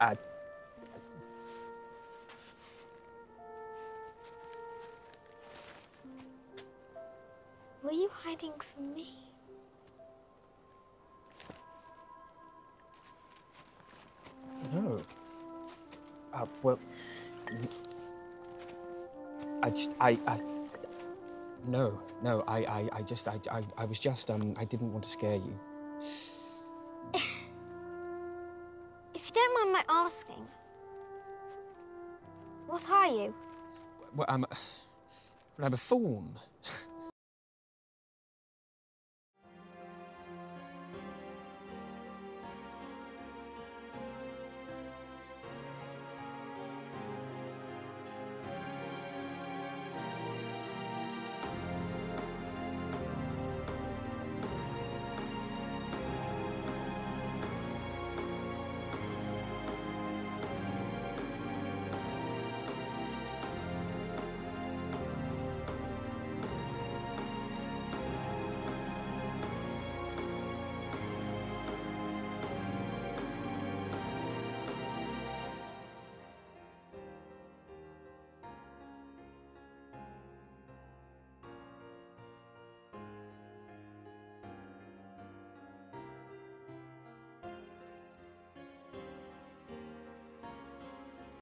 I... Were you hiding from me? No. Uh, well... I just, I, I... No, no, I, I, I just, I, I, I was just, um, I didn't want to scare you asking, what are you? Well, I'm, well, I'm a.